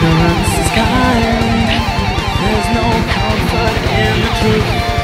Ignorance is kind. There's no comfort in the truth.